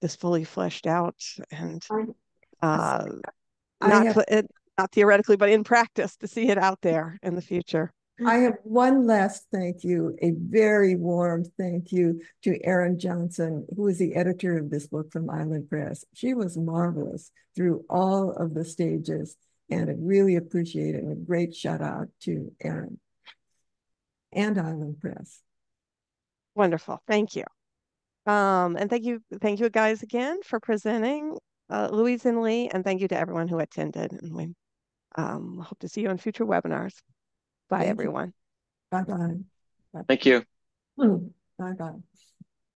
this fully fleshed out and uh, not have- it, not theoretically, but in practice to see it out there in the future. I have one last thank you, a very warm thank you to Erin Johnson, who is the editor of this book from Island Press. She was marvelous through all of the stages, and I really appreciate it. And a great shout out to Erin and Island Press. Wonderful. Thank you. Um, and thank you, thank you guys again for presenting, uh, Louise and Lee, and thank you to everyone who attended. And we um, hope to see you on future webinars. Bye, Thank you. everyone. Bye-bye. Thank you. Bye-bye.